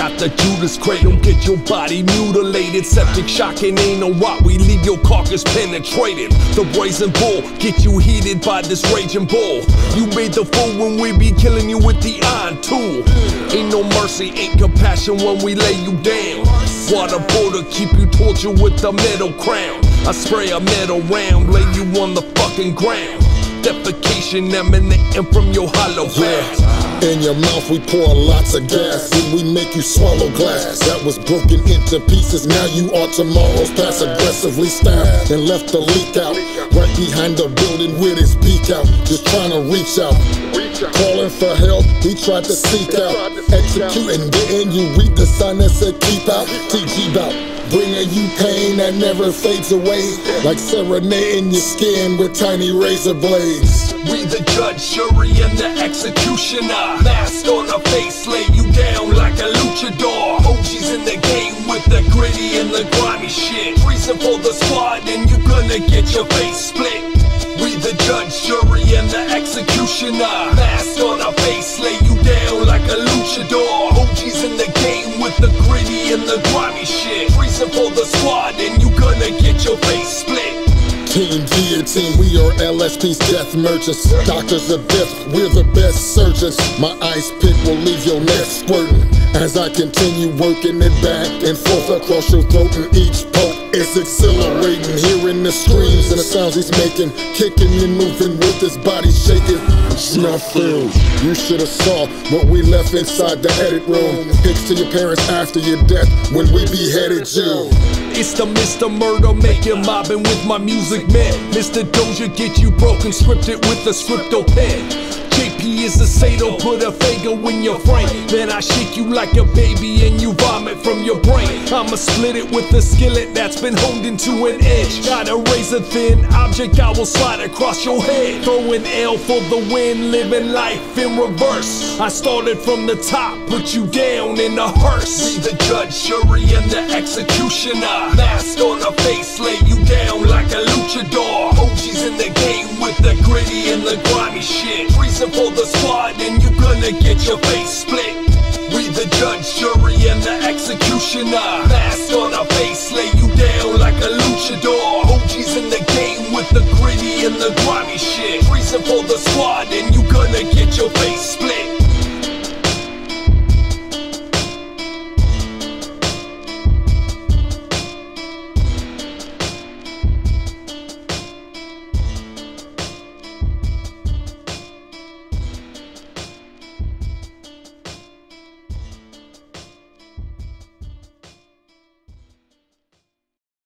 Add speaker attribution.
Speaker 1: out the Judas cradle, get your body mutilated. Septic shock ain't no what, we leave your carcass penetrated. The brazen bull, get you heated by this raging bull. You made the fool when we be killing you with the iron tool. Ain't no mercy, ain't compassion when we lay you down. Water border, keep you tortured with the metal crown. I spray a metal round, lay you on the fucking ground. Defecation emanating from your hollow mouth.
Speaker 2: In your mouth we pour lots of gas Then we make you swallow glass. That was broken into pieces Now you are tomorrow's past. Aggressively stabbed and left the leak out. Right behind the building with his beak out Just trying to reach out. Calling for help, he tried to seek out. Executing, then you read the sign that said keep out. TG bout Bringing you pain that never fades away Like serenading your skin with tiny razor blades
Speaker 1: We the judge, jury, and the executioner. Mask on the face, lay you down like a luchador. OGs in the game with the gritty and the grimy shit. Reason for the squad, and you gonna get your face split. We the judge, jury, and the executioner. Mask on the face, lay you down like a luchador. Your face split.
Speaker 2: Team Guillotine, we are LSP's death merchants. Doctors of death, we're the best surgeons. My ice pick will leave your neck squirting as I continue working it back and forth across your throat. And each poke is exhilarating. Hearing the screams and the sounds he's making, kicking and moving with his body shaking. Films, you should have saw what we left inside the edit room. Hits to your parents after your death when we beheaded you.
Speaker 1: It's the Mr. Murder making mobbing with my music man. Mr. Doja get you broken, scripted with the scripto pen. JP is a Sado, put a fago in your brain. Then I shake you like a baby and you vomit from your brain. I'ma split it with a skillet that's been honed into an edge. Got a razor thin object, I will slide across your head. Throw an L for the win, living life in reverse. I started from the top, put you down in a hearse. We the judge, jury, and the executioner. Mask on the face, lay you down like a luchador. OGs in the game with the gritty and the grimy shit the squad and you gonna get your face split. We the judge, jury, and the executioner. Mask on our face, lay you down like a luchador. OG's in the game with the gritty and the grimy shit. Reason for the squad and you gonna get your face split.